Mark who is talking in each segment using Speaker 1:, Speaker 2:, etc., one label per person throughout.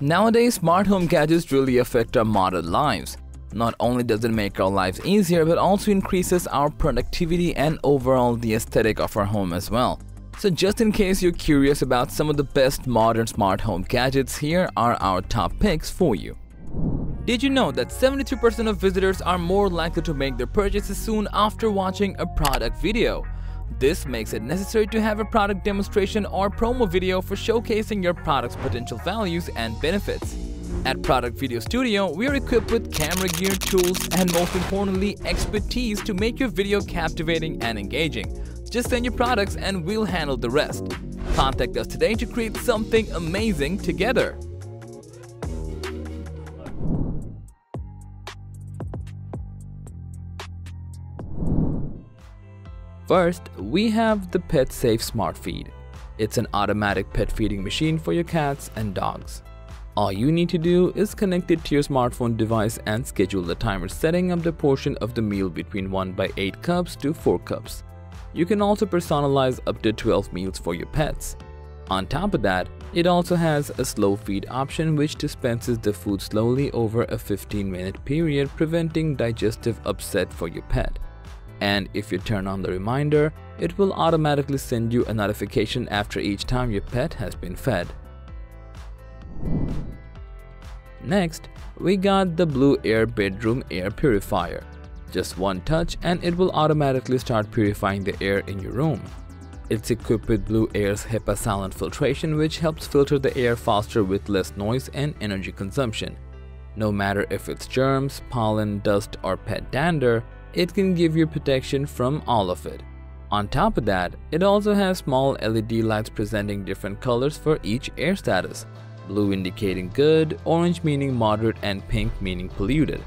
Speaker 1: Nowadays, smart home gadgets truly affect our modern lives. Not only does it make our lives easier, but also increases our productivity and overall the aesthetic of our home as well. So just in case you're curious about some of the best modern smart home gadgets, here are our top picks for you. Did you know that 72% of visitors are more likely to make their purchases soon after watching a product video? This makes it necessary to have a product demonstration or promo video for showcasing your product's potential values and benefits. At Product Video Studio, we are equipped with camera gear, tools, and most importantly, expertise to make your video captivating and engaging. Just send your products and we'll handle the rest. Contact us today to create something amazing together. First, we have the PetSafe Smart Feed. It's an automatic pet feeding machine for your cats and dogs. All you need to do is connect it to your smartphone device and schedule the timer setting up the portion of the meal between 1 by 8 cups to 4 cups. You can also personalize up to 12 meals for your pets. On top of that, it also has a slow feed option which dispenses the food slowly over a 15 minute period preventing digestive upset for your pet and if you turn on the reminder, it will automatically send you a notification after each time your pet has been fed. Next, we got the Blueair Bedroom Air Purifier. Just one touch and it will automatically start purifying the air in your room. It's equipped with Blueair's HEPA silent filtration which helps filter the air faster with less noise and energy consumption. No matter if it's germs, pollen, dust or pet dander, it can give you protection from all of it. On top of that, it also has small LED lights presenting different colors for each air status, blue indicating good, orange meaning moderate and pink meaning polluted.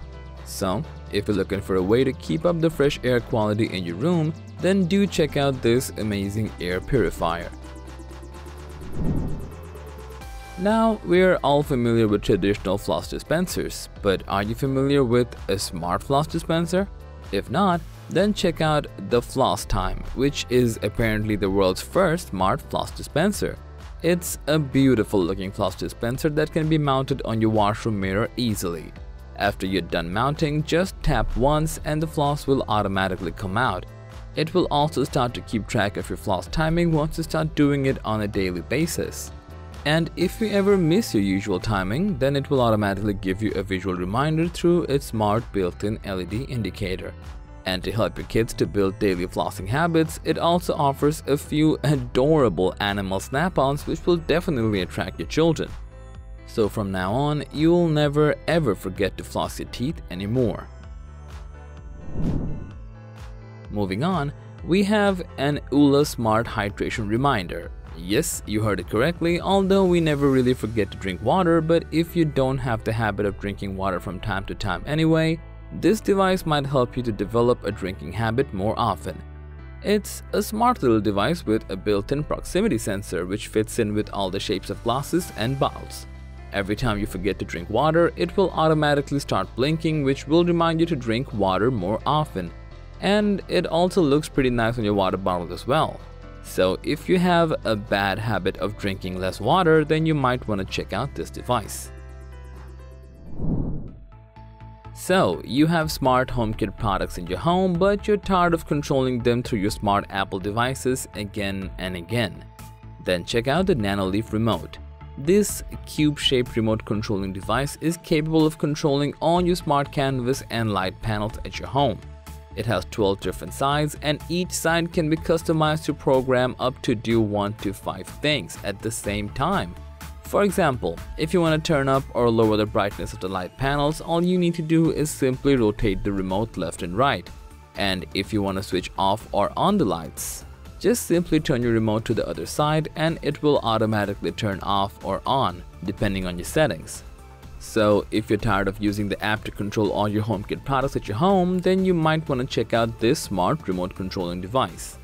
Speaker 1: So, if you're looking for a way to keep up the fresh air quality in your room, then do check out this amazing air purifier. Now, we're all familiar with traditional floss dispensers, but are you familiar with a smart floss dispenser? If not, then check out the Floss Time, which is apparently the world's first smart floss dispenser. It's a beautiful looking floss dispenser that can be mounted on your washroom mirror easily. After you're done mounting, just tap once and the floss will automatically come out. It will also start to keep track of your floss timing once you start doing it on a daily basis. And if you ever miss your usual timing, then it will automatically give you a visual reminder through its smart built-in LED indicator. And to help your kids to build daily flossing habits, it also offers a few adorable animal snap-ons which will definitely attract your children. So from now on, you'll never ever forget to floss your teeth anymore. Moving on, we have an Ulla Smart Hydration Reminder, Yes, you heard it correctly, although we never really forget to drink water, but if you don't have the habit of drinking water from time to time anyway, this device might help you to develop a drinking habit more often. It's a smart little device with a built-in proximity sensor which fits in with all the shapes of glasses and bottles. Every time you forget to drink water, it will automatically start blinking which will remind you to drink water more often. And it also looks pretty nice on your water bottle as well. So if you have a bad habit of drinking less water, then you might want to check out this device. So, you have smart HomeKit products in your home, but you're tired of controlling them through your smart Apple devices again and again. Then check out the Nanoleaf remote. This cube-shaped remote controlling device is capable of controlling all your smart canvas and light panels at your home. It has 12 different sides and each side can be customized to program up to do 1 to 5 things at the same time. For example, if you want to turn up or lower the brightness of the light panels, all you need to do is simply rotate the remote left and right. And if you want to switch off or on the lights, just simply turn your remote to the other side and it will automatically turn off or on depending on your settings. So if you're tired of using the app to control all your HomeKit products at your home, then you might want to check out this smart remote controlling device.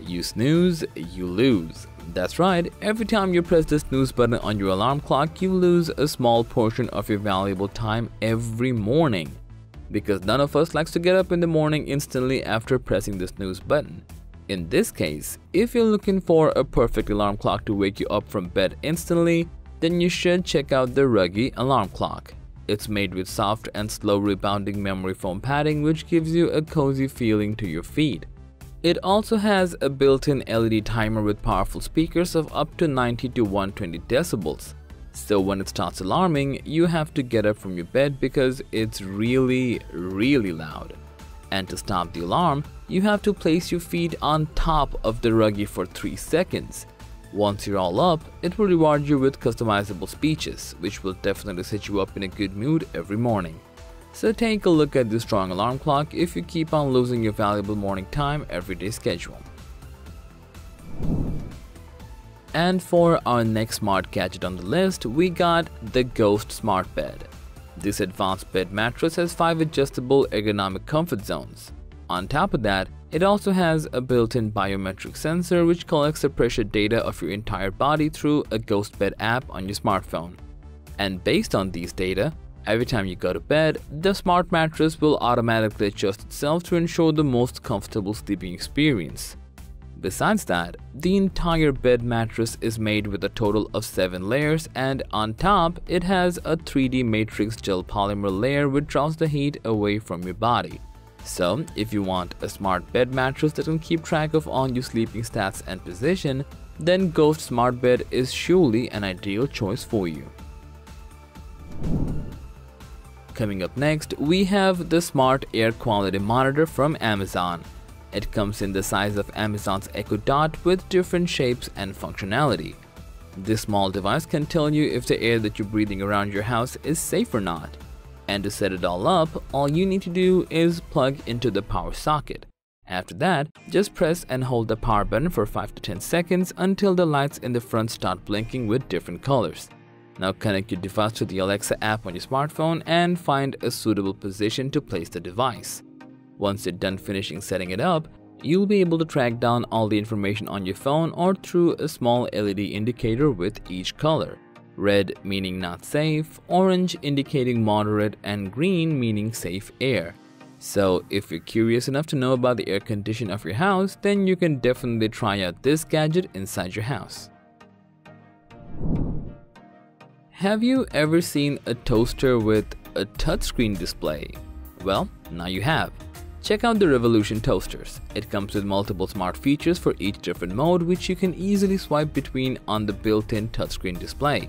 Speaker 1: You snooze, you lose. That's right, every time you press the snooze button on your alarm clock, you lose a small portion of your valuable time every morning. Because none of us likes to get up in the morning instantly after pressing the snooze button. In this case, if you're looking for a perfect alarm clock to wake you up from bed instantly, then you should check out the Ruggie alarm clock. It's made with soft and slow rebounding memory foam padding which gives you a cozy feeling to your feet. It also has a built-in LED timer with powerful speakers of up to 90 to 120 decibels. So when it starts alarming, you have to get up from your bed because it's really, really loud. And to stop the alarm, you have to place your feet on top of the Ruggie for 3 seconds. Once you're all up, it will reward you with customizable speeches, which will definitely set you up in a good mood every morning. So take a look at this strong alarm clock if you keep on losing your valuable morning time everyday schedule. And for our next smart gadget on the list, we got the Ghost Smart Bed. This advanced bed mattress has 5 adjustable ergonomic comfort zones. On top of that, it also has a built-in biometric sensor which collects the pressure data of your entire body through a Ghost Bed app on your smartphone. And based on these data, every time you go to bed, the smart mattress will automatically adjust itself to ensure the most comfortable sleeping experience. Besides that, the entire bed mattress is made with a total of 7 layers and on top it has a 3D matrix gel polymer layer which draws the heat away from your body. So, if you want a smart bed mattress that can keep track of all your sleeping stats and position, then Ghost Smart Bed is surely an ideal choice for you. Coming up next, we have the Smart Air Quality Monitor from Amazon. It comes in the size of Amazon's Echo Dot with different shapes and functionality. This small device can tell you if the air that you're breathing around your house is safe or not. And to set it all up, all you need to do is plug into the power socket. After that, just press and hold the power button for 5 to 10 seconds until the lights in the front start blinking with different colors. Now connect your device to the Alexa app on your smartphone and find a suitable position to place the device. Once you're done finishing setting it up, you'll be able to track down all the information on your phone or through a small LED indicator with each color. Red meaning not safe, orange indicating moderate, and green meaning safe air. So if you're curious enough to know about the air condition of your house, then you can definitely try out this gadget inside your house. Have you ever seen a toaster with a touchscreen display? Well, now you have. Check out the Revolution toasters. It comes with multiple smart features for each different mode which you can easily swipe between on the built-in touchscreen display.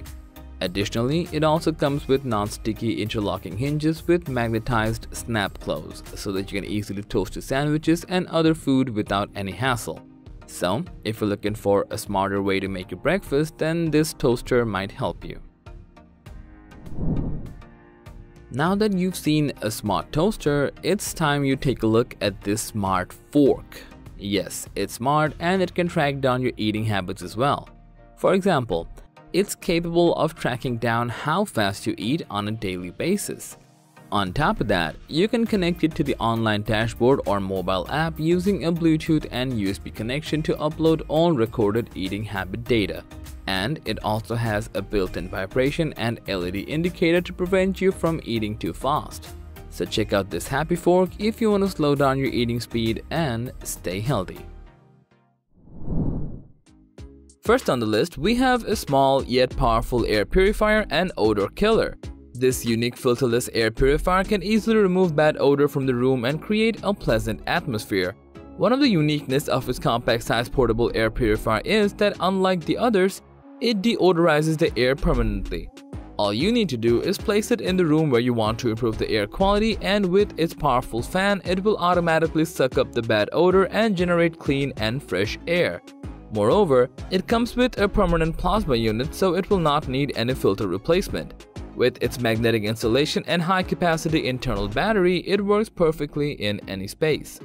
Speaker 1: Additionally, it also comes with non-sticky interlocking hinges with magnetized snap close so that you can easily toast your sandwiches and other food without any hassle. So, if you're looking for a smarter way to make your breakfast, then this toaster might help you. Now that you've seen a smart toaster, it's time you take a look at this smart fork. Yes, it's smart and it can track down your eating habits as well. For example, it's capable of tracking down how fast you eat on a daily basis. On top of that, you can connect it to the online dashboard or mobile app using a Bluetooth and USB connection to upload all recorded eating habit data and it also has a built-in vibration and LED indicator to prevent you from eating too fast. So check out this HAPIfork if you want to slow down your eating speed and stay healthy. First on the list, we have a small yet powerful air purifier and odor killer. This unique filterless air purifier can easily remove bad odor from the room and create a pleasant atmosphere. One of the uniqueness of its compact size portable air purifier is that unlike the others, it deodorizes the air permanently. All you need to do is place it in the room where you want to improve the air quality and with its powerful fan, it will automatically suck up the bad odor and generate clean and fresh air. Moreover, it comes with a permanent plasma unit so it will not need any filter replacement. With its magnetic insulation and high-capacity internal battery, it works perfectly in any space.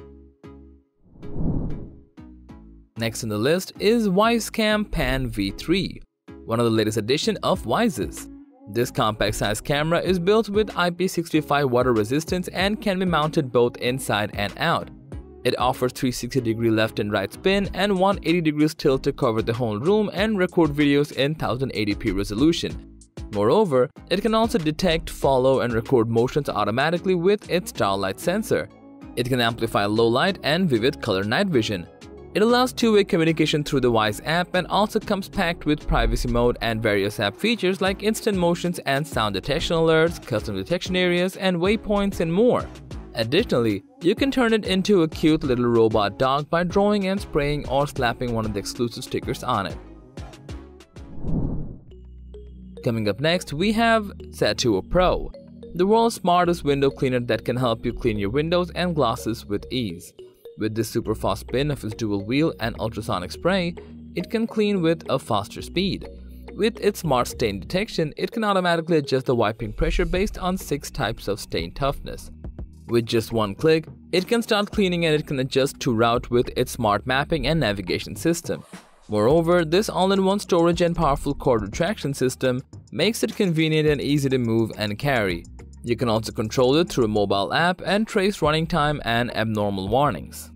Speaker 1: Next on the list is Wyze Cam Pan V3, one of the latest addition of Wyze's. This compact size camera is built with IP65 water resistance and can be mounted both inside and out. It offers 360 degree left and right spin and 180 degrees tilt to cover the whole room and record videos in 1080p resolution. Moreover, it can also detect, follow, and record motions automatically with its starlight sensor. It can amplify low light and vivid color night vision. It allows two-way communication through the Wyze app and also comes packed with privacy mode and various app features like instant motions and sound detection alerts, custom detection areas, and waypoints and more. Additionally, you can turn it into a cute little robot dog by drawing and spraying or slapping one of the exclusive stickers on it. Coming up next, we have Satuo Pro, the world's smartest window cleaner that can help you clean your windows and glasses with ease. With this super fast spin of its dual wheel and ultrasonic spray, it can clean with a faster speed. With its smart stain detection, it can automatically adjust the wiping pressure based on 6 types of stain toughness. With just one click, it can start cleaning and it can adjust to route with its smart mapping and navigation system. Moreover, this all-in-one storage and powerful cord retraction system makes it convenient and easy to move and carry. You can also control it through a mobile app and trace running time and abnormal warnings.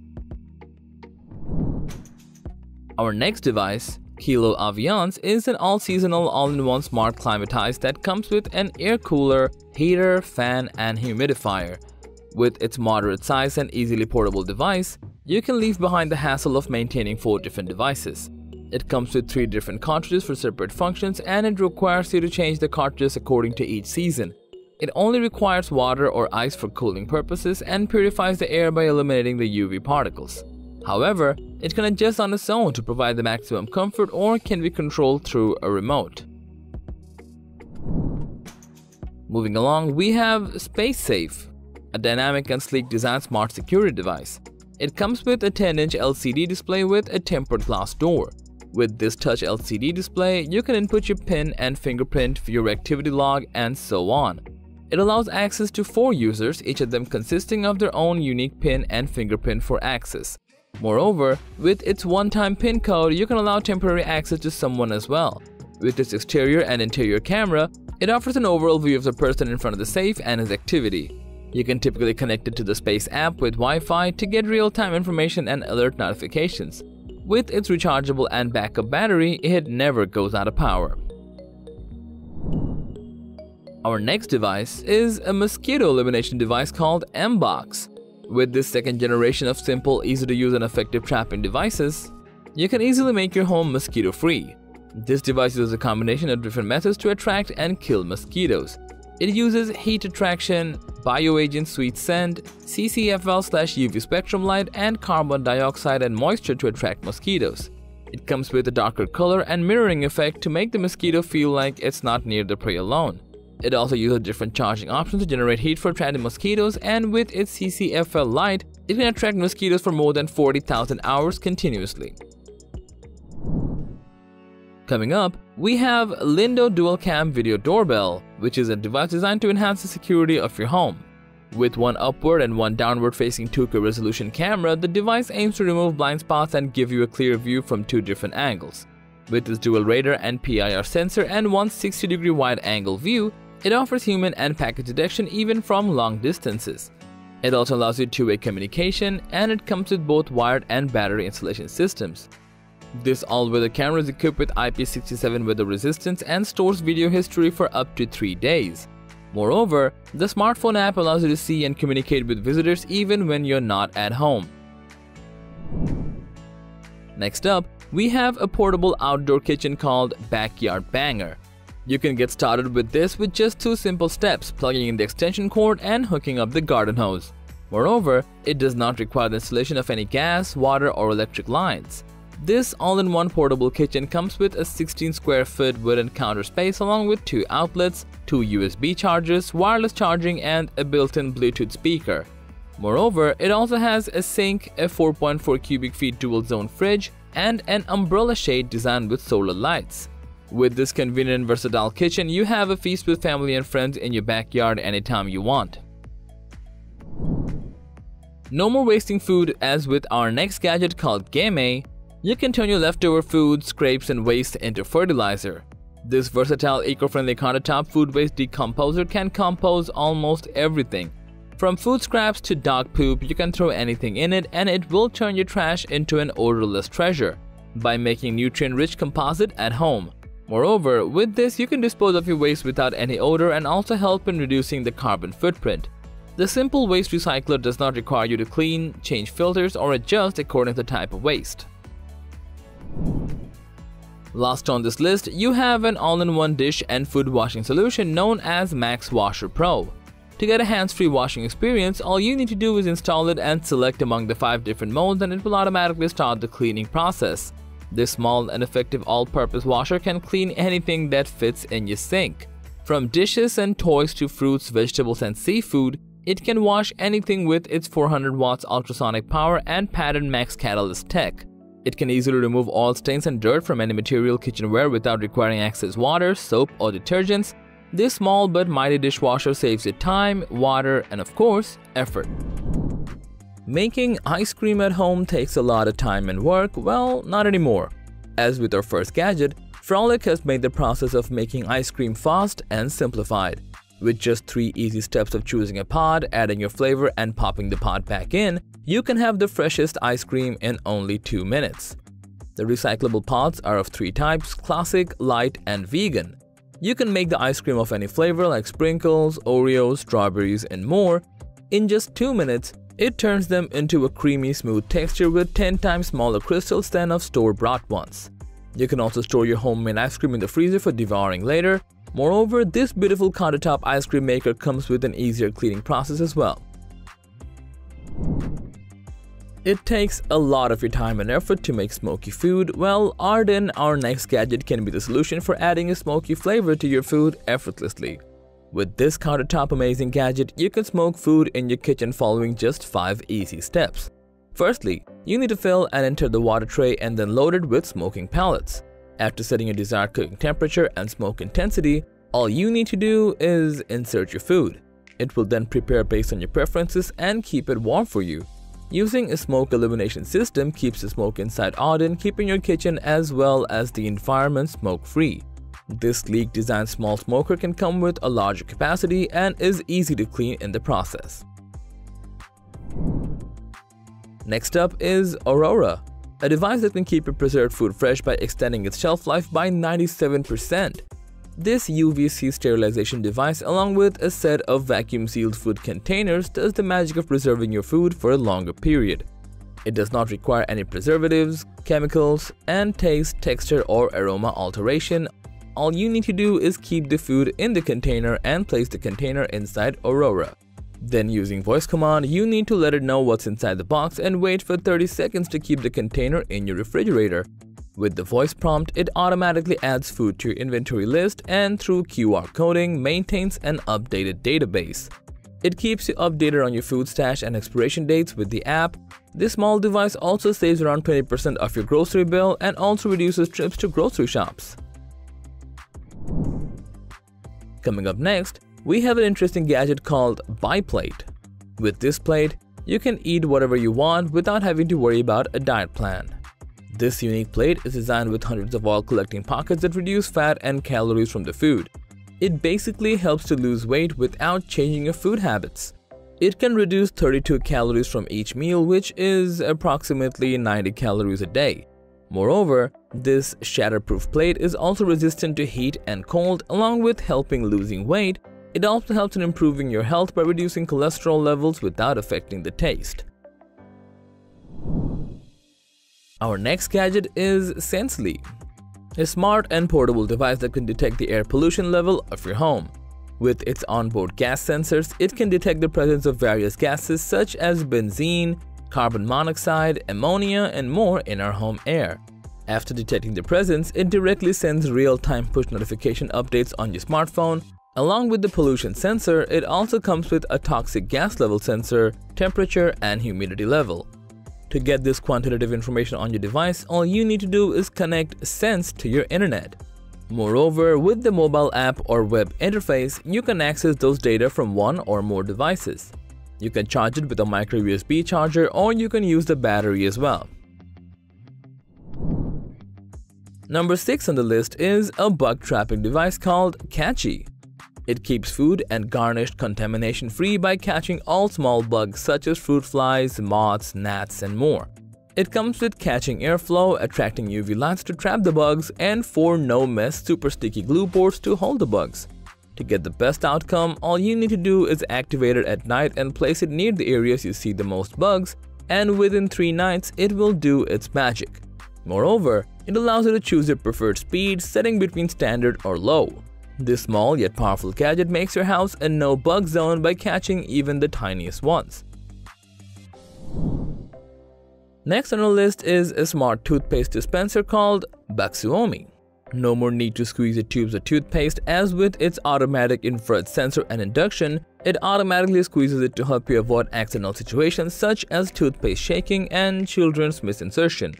Speaker 1: Our next device, Kilo Aviance, is an all-seasonal all-in-one smart climatize that comes with an air cooler, heater, fan, and humidifier. With its moderate size and easily portable device, you can leave behind the hassle of maintaining four different devices. It comes with three different cartridges for separate functions and it requires you to change the cartridges according to each season. It only requires water or ice for cooling purposes and purifies the air by eliminating the UV particles. However, it can adjust on its own to provide the maximum comfort or can be controlled through a remote. Moving along, we have SpaceSafe, a dynamic and sleek design smart security device. It comes with a 10-inch LCD display with a tempered glass door. With this touch LCD display, you can input your PIN and fingerprint for your activity log and so on. It allows access to four users, each of them consisting of their own unique PIN and fingerprint for access. Moreover, with its one-time PIN code, you can allow temporary access to someone as well. With its exterior and interior camera, it offers an overall view of the person in front of the safe and his activity. You can typically connect it to the Space app with Wi-Fi to get real-time information and alert notifications. With its rechargeable and backup battery, it never goes out of power. Our next device is a mosquito elimination device called Mbox. With this second generation of simple, easy to use and effective trapping devices, you can easily make your home mosquito free. This device uses a combination of different methods to attract and kill mosquitoes. It uses heat attraction, bioagent sweet scent, CCFL/UV spectrum light, and carbon dioxide and moisture to attract mosquitoes. It comes with a darker color and mirroring effect to make the mosquito feel like it's not near the prey alone. It also uses different charging options to generate heat for attracting mosquitoes and with its CCFL light, it can attract mosquitoes for more than 40,000 hours continuously. Coming up, we have Lindo Dual Cam Video Doorbell, which is a device designed to enhance the security of your home. With one upward and one downward facing 2K resolution camera, the device aims to remove blind spots and give you a clear view from two different angles. With its dual radar and PIR sensor and 160 degree wide angle view, it offers human and package detection even from long distances. It also allows you two-way communication and it comes with both wired and battery installation systems. This all-weather camera is equipped with IP67 weather resistance and stores video history for up to 3 days. Moreover, the smartphone app allows you to see and communicate with visitors even when you're not at home. Next up, we have a portable outdoor kitchen called Backyard Banger. You can get started with this with just two simple steps, plugging in the extension cord and hooking up the garden hose. Moreover, it does not require the installation of any gas, water or electric lines. This all-in-one portable kitchen comes with a 16 square foot wooden counter space along with two outlets, two USB chargers, wireless charging and a built-in Bluetooth speaker. Moreover, it also has a sink, a 4.4 cubic feet dual zone fridge, and an umbrella shade designed with solar lights. With this convenient versatile kitchen, you have a feast with family and friends in your backyard anytime you want. No more wasting food as with our next gadget called Geme you can turn your leftover food, scraps and waste into fertilizer. This versatile eco-friendly countertop food waste decomposer can compose almost everything. From food scraps to dog poop, you can throw anything in it and it will turn your trash into an odorless treasure by making nutrient-rich composite at home. Moreover, with this you can dispose of your waste without any odor and also help in reducing the carbon footprint. The simple waste recycler does not require you to clean, change filters or adjust according to the type of waste. Last on this list, you have an all-in-one dish and food washing solution known as Max Washer Pro. To get a hands-free washing experience, all you need to do is install it and select among the 5 different modes and it will automatically start the cleaning process. This small and effective all-purpose washer can clean anything that fits in your sink. From dishes and toys to fruits, vegetables and seafood, it can wash anything with its 400 watts ultrasonic power and patented Max Catalyst tech. It can easily remove all stains and dirt from any material kitchenware without requiring excess water, soap or detergents. This small but mighty dishwasher saves you time, water and of course, effort. Making ice cream at home takes a lot of time and work, well, not anymore. As with our first gadget, Frolic has made the process of making ice cream fast and simplified. With just 3 easy steps of choosing a pod, adding your flavor and popping the pod back in, you can have the freshest ice cream in only 2 minutes. The recyclable pods are of 3 types, classic, light and vegan. You can make the ice cream of any flavor like sprinkles, Oreos, strawberries and more. In just 2 minutes, it turns them into a creamy smooth texture with 10 times smaller crystals than of store-bought ones. You can also store your homemade ice cream in the freezer for devouring later Moreover, this beautiful countertop ice cream maker comes with an easier cleaning process as well. It takes a lot of your time and effort to make smoky food, well, Arden, our next gadget can be the solution for adding a smoky flavor to your food effortlessly. With this countertop amazing gadget, you can smoke food in your kitchen following just 5 easy steps. Firstly, you need to fill and enter the water tray and then load it with smoking pellets. After setting your desired cooking temperature and smoke intensity, all you need to do is insert your food. It will then prepare based on your preferences and keep it warm for you. Using a smoke elimination system keeps the smoke inside Arden, keeping your kitchen as well as the environment smoke-free. This sleek designed small smoker can come with a larger capacity and is easy to clean in the process. Next up is Aurora, a device that can keep your preserved food fresh by extending its shelf life by 97%. This UVC sterilization device along with a set of vacuum-sealed food containers does the magic of preserving your food for a longer period. It does not require any preservatives, chemicals, and taste, texture, or aroma alteration. All you need to do is keep the food in the container and place the container inside Aurora. Then using voice command, you need to let it know what's inside the box and wait for 30 seconds to keep the container in your refrigerator. With the voice prompt, it automatically adds food to your inventory list and through QR coding maintains an updated database. It keeps you updated on your food stash and expiration dates with the app. This small device also saves around 20% of your grocery bill and also reduces trips to grocery shops. Coming up next, we have an interesting gadget called BiPlate. With this plate, you can eat whatever you want without having to worry about a diet plan. This unique plate is designed with hundreds of oil collecting pockets that reduce fat and calories from the food. It basically helps to lose weight without changing your food habits. It can reduce 32 calories from each meal which is approximately 90 calories a day. Moreover, this shatterproof plate is also resistant to heat and cold along with helping losing weight it also helps in improving your health by reducing cholesterol levels without affecting the taste. Our next gadget is Sensely, a smart and portable device that can detect the air pollution level of your home. With its onboard gas sensors, it can detect the presence of various gases such as benzene, carbon monoxide, ammonia, and more in our home air. After detecting the presence, it directly sends real-time push notification updates on your smartphone Along with the pollution sensor, it also comes with a toxic gas level sensor, temperature and humidity level. To get this quantitative information on your device, all you need to do is connect Sense to your internet. Moreover, with the mobile app or web interface, you can access those data from one or more devices. You can charge it with a micro USB charger or you can use the battery as well. Number 6 on the list is a bug trapping device called Katchy. It keeps food and garnished contamination free by catching all small bugs such as fruit flies, moths, gnats, and more. It comes with catching airflow, attracting UV lights to trap the bugs, and four no-mess super sticky glue boards to hold the bugs. To get the best outcome, all you need to do is activate it at night and place it near the areas you see the most bugs, and within 3 nights it will do its magic. Moreover, It allows you to choose your preferred speed, setting between standard or low. This small yet powerful gadget makes your house a no-bug zone by catching even the tiniest ones. Next on our list is a smart toothpaste dispenser called Baksuomi. No more need to squeeze the tubes of toothpaste as with its automatic infrared sensor and induction, it automatically squeezes it to help you avoid accidental situations such as toothpaste shaking and children's misinsertion.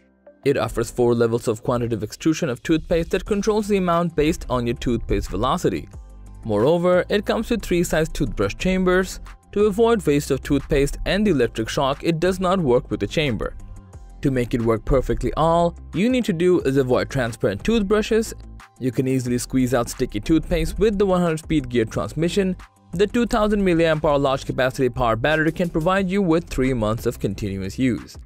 Speaker 1: It offers 4 levels of quantitative extrusion of toothpaste that controls the amount based on your toothpaste velocity. Moreover, it comes with 3 sized toothbrush chambers. To avoid waste of toothpaste and the electric shock, it does not work with the chamber. To make it work perfectly all, you need to do is avoid transparent toothbrushes. You can easily squeeze out sticky toothpaste with the 100-speed gear transmission. The 2000 mAh large capacity power battery can provide you with 3 months of continuous use.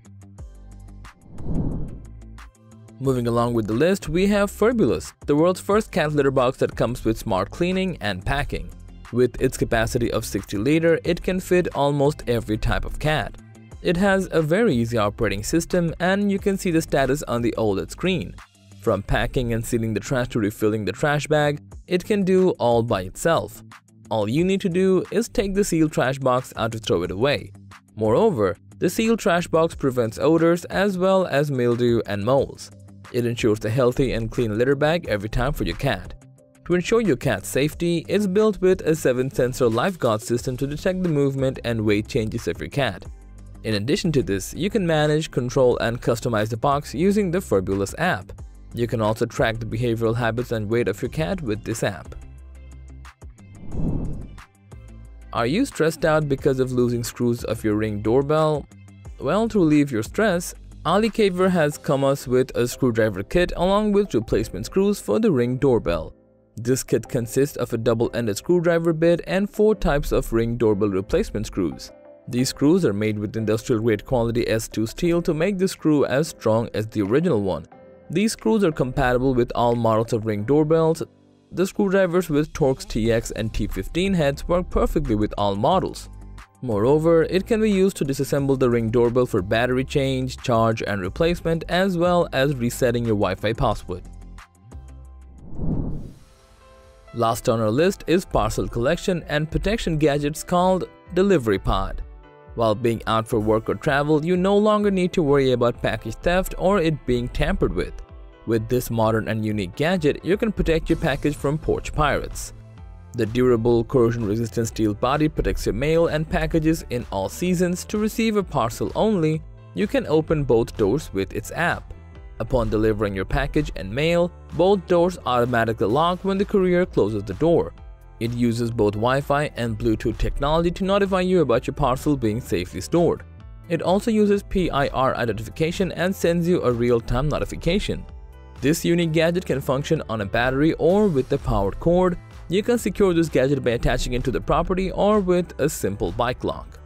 Speaker 1: Moving along with the list, we have Furbulous, the world's first cat litter box that comes with smart cleaning and packing. With its capacity of 60 liter, it can fit almost every type of cat. It has a very easy operating system and you can see the status on the OLED screen. From packing and sealing the trash to refilling the trash bag, it can do all by itself. All you need to do is take the sealed trash box out to throw it away. Moreover, the sealed trash box prevents odors as well as mildew and moles. It ensures a healthy and clean litter bag every time for your cat. To ensure your cat's safety, it's built with a 7-sensor LifeGuard system to detect the movement and weight changes of your cat. In addition to this, you can manage, control, and customize the box using the Furbulous app. You can also track the behavioral habits and weight of your cat with this app. Are you stressed out because of losing screws of your Ring doorbell? Well, to relieve your stress, AliCaver has come us with a screwdriver kit along with replacement screws for the Ring doorbell. This kit consists of a double-ended screwdriver bit and four types of Ring doorbell replacement screws. These screws are made with industrial grade quality S2 steel to make the screw as strong as the original one. These screws are compatible with all models of Ring doorbells. The screwdrivers with Torx TX and T15 heads work perfectly with all models. Moreover, it can be used to disassemble the Ring doorbell for battery change, charge and replacement as well as resetting your Wi-Fi password. Last on our list is parcel collection and protection gadgets called Delivery Pod. While being out for work or travel, you no longer need to worry about package theft or it being tampered with. With this modern and unique gadget, you can protect your package from porch pirates. The durable, corrosion-resistant steel body protects your mail and packages in all seasons. To receive a parcel only, you can open both doors with its app. Upon delivering your package and mail, both doors automatically lock when the courier closes the door. It uses both Wi-Fi and Bluetooth technology to notify you about your parcel being safely stored. It also uses PIR identification and sends you a real-time notification. This unique gadget can function on a battery or with a powered cord. You can secure this gadget by attaching it to the property or with a simple bike lock.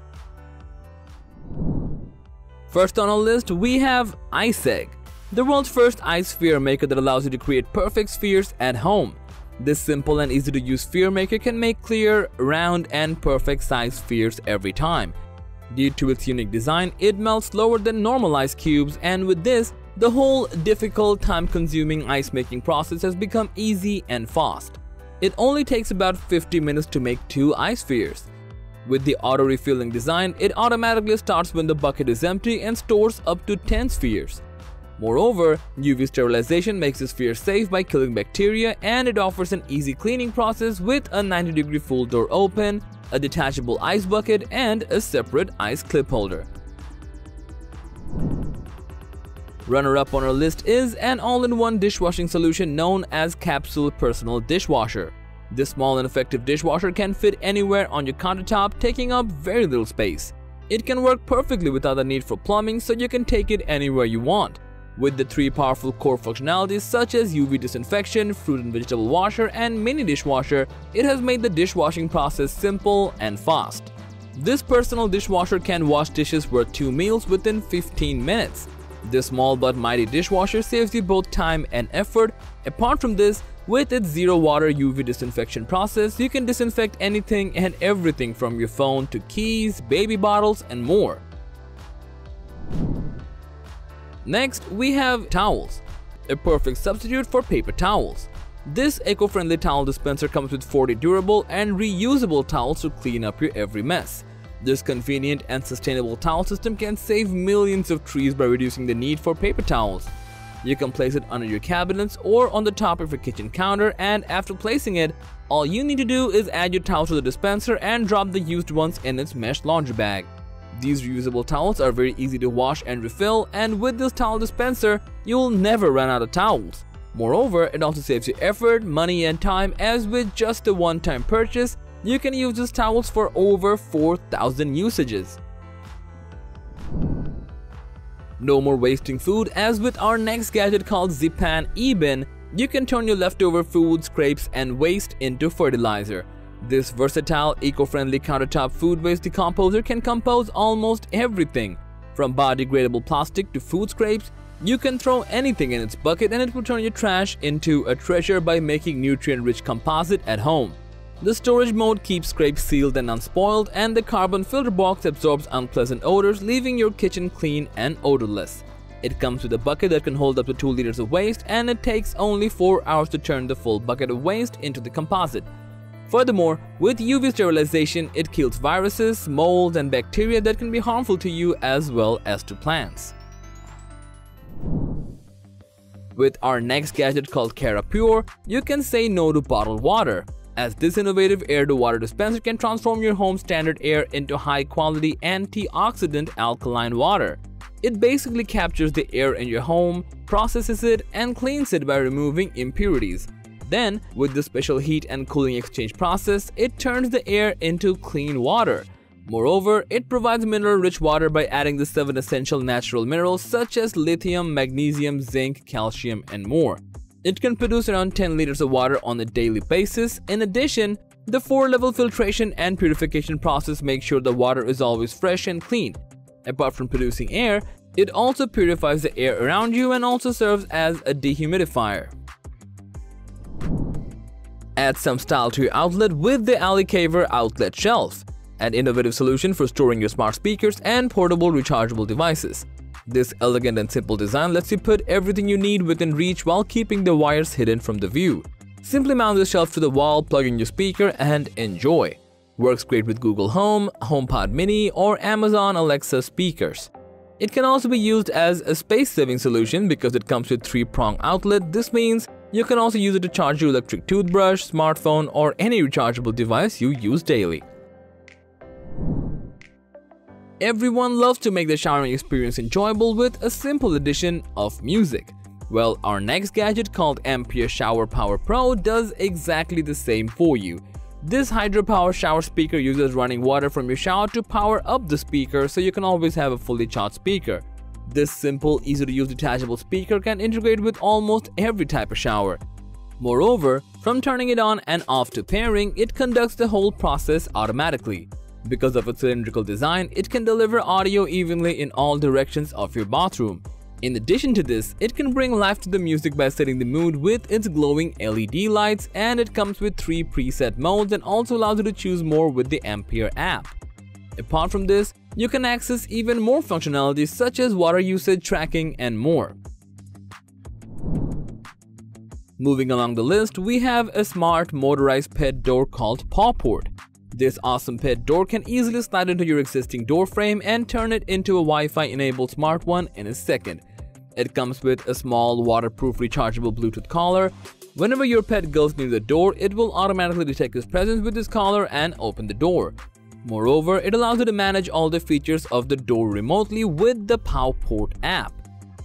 Speaker 1: First on our list, we have IceEgg, the world's first ice sphere maker that allows you to create perfect spheres at home. This simple and easy to use sphere maker can make clear, round and perfect size spheres every time. Due to its unique design, it melts slower than normal ice cubes and with this, the whole difficult time-consuming ice making process has become easy and fast. It only takes about 50 minutes to make two ice spheres. With the auto-refilling design, it automatically starts when the bucket is empty and stores up to 10 spheres. Moreover, UV sterilization makes the sphere safe by killing bacteria and it offers an easy cleaning process with a 90 degree full door open, a detachable ice bucket and a separate ice clip holder. Runner-up on our list is an all-in-one dishwashing solution known as Capsule Personal Dishwasher. This small and effective dishwasher can fit anywhere on your countertop, taking up very little space. It can work perfectly without the need for plumbing so you can take it anywhere you want. With the three powerful core functionalities such as UV disinfection, fruit and vegetable washer, and mini dishwasher, it has made the dishwashing process simple and fast. This personal dishwasher can wash dishes worth 2 meals within 15 minutes. This small but mighty dishwasher saves you both time and effort. Apart from this, with its zero water UV disinfection process, you can disinfect anything and everything from your phone to keys, baby bottles, and more. Next, we have towels. a perfect substitute for paper towels. This eco-friendly towel dispenser comes with 40 durable and reusable towels to clean up your every mess. This convenient and sustainable towel system can save millions of trees by reducing the need for paper towels. You can place it under your cabinets or on the top of your kitchen counter and after placing it, all you need to do is add your towel to the dispenser and drop the used ones in its mesh laundry bag. These reusable towels are very easy to wash and refill and with this towel dispenser, you'll never run out of towels. Moreover, it also saves you effort, money and time as with just a one-time purchase, you can use these towels for over 4000 usages. No more wasting food as with our next gadget called Zipan eBin, you can turn your leftover food, scraps and waste into fertilizer. This versatile, eco-friendly countertop food waste decomposer can compose almost everything. From biodegradable plastic to food scraps, you can throw anything in its bucket and it will turn your trash into a treasure by making nutrient-rich composite at home. The storage mode keeps scrapes sealed and unspoiled and the carbon filter box absorbs unpleasant odors leaving your kitchen clean and odorless. It comes with a bucket that can hold up to 2 liters of waste and it takes only 4 hours to turn the full bucket of waste into the composite. Furthermore, with UV sterilization, it kills viruses, molds, and bacteria that can be harmful to you as well as to plants. With our next gadget called Kara Pure, you can say no to bottled water, as this innovative air-to-water dispenser can transform your home standard air into high-quality antioxidant alkaline water. It basically captures the air in your home, processes it, and cleans it by removing impurities. Then, with the special heat and cooling exchange process, it turns the air into clean water. Moreover, it provides mineral-rich water by adding the 7 essential natural minerals such as lithium, magnesium, zinc, calcium, and more. It can produce around 10 liters of water on a daily basis. In addition, the 4-level filtration and purification process makes sure the water is always fresh and clean. Apart from producing air, it also purifies the air around you and also serves as a dehumidifier. Add some style to your outlet with the Alicaver outlet shelf, an innovative solution for storing your smart speakers and portable rechargeable devices. This elegant and simple design lets you put everything you need within reach while keeping the wires hidden from the view. Simply mount the shelf to the wall, plug in your speaker, and enjoy. Works great with Google Home, HomePod Mini, or Amazon Alexa speakers. It can also be used as a space-saving solution because it comes with 3-prong outlet. This means you can also use it to charge your electric toothbrush, smartphone or any rechargeable device you use daily. Everyone loves to make the showering experience enjoyable with a simple addition of music. Well, our next gadget called Ampere Shower Power Pro does exactly the same for you. This hydropower shower speaker uses running water from your shower to power up the speaker so you can always have a fully charged speaker. This simple, easy-to-use detachable speaker can integrate with almost every type of shower. Moreover, from turning it on and off to pairing, it conducts the whole process automatically. Because of its cylindrical design, it can deliver audio evenly in all directions of your bathroom. In addition to this, it can bring life to the music by setting the mood with its glowing LED lights and it comes with 3 preset modes and also allows you to choose more with the Ampere app. Apart from this, you can access even more functionalities such as water usage tracking and more. Moving along the list, we have a smart motorized pet door called Pawport. This awesome pet door can easily slide into your existing door frame and turn it into a Wi-Fi enabled smart one in a second. It comes with a small waterproof rechargeable Bluetooth collar. Whenever your pet goes near the door, it will automatically detect his presence with this collar and open the door. Moreover, it allows you to manage all the features of the door remotely with the Pawport app.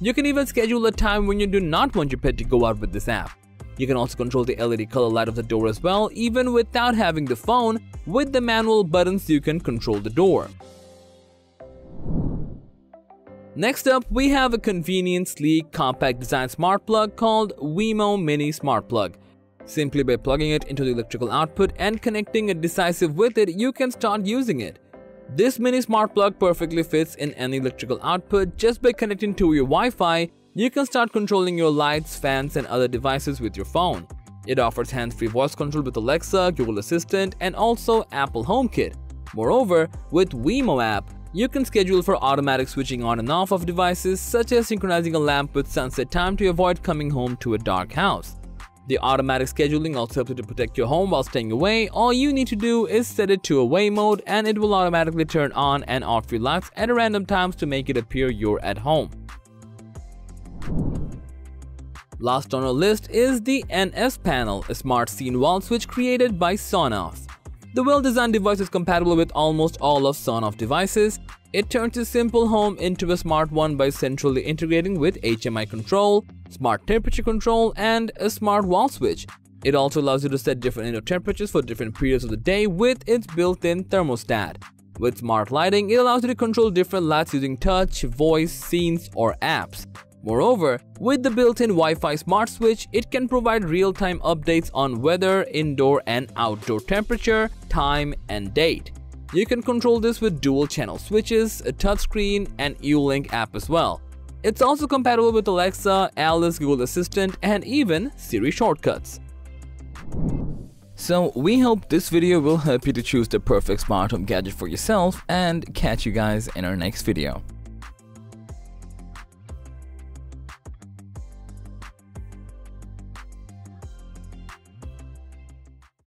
Speaker 1: You can even schedule a time when you do not want your pet to go out with this app. You can also control the LED color light of the door as well, even without having the phone. With the manual buttons, you can control the door. Next up, we have a convenient, sleek, compact design smart plug called Wemo Mini Smart Plug. Simply by plugging it into the electrical output and connecting a decisive with it, you can start using it. This mini smart plug perfectly fits in any electrical output just by connecting to your Wi-Fi, you can start controlling your lights, fans and other devices with your phone. It offers hands-free voice control with Alexa, Google Assistant and also Apple HomeKit. Moreover, with Wemo app, You can schedule for automatic switching on and off of devices such as synchronizing a lamp with sunset time to avoid coming home to a dark house. The automatic scheduling also helps you to protect your home while staying away. All you need to do is set it to away mode and it will automatically turn on and off your lights at random times to make it appear you're at home. Last on our list is the NS Panel, a smart scene wall switch created by Sonoff. The well-designed device is compatible with almost all of Sonoff devices. It turns a simple home into a smart one by centrally integrating with HMI control, smart temperature control, and a smart wall switch. It also allows you to set different indoor temperatures for different periods of the day with its built-in thermostat. With smart lighting, it allows you to control different lights using touch, voice, scenes, or apps. Moreover, with the built-in Wi-Fi smart switch, it can provide real-time updates on weather, indoor and outdoor temperature, time, and date. You can control this with dual channel switches, a touchscreen, and eWeLink app as well. It's also compatible with Alexa, Alice, Google Assistant, and even Siri shortcuts. So we hope this video will help you to choose the perfect smart home gadget for yourself and catch you guys in our next video.